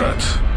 threat.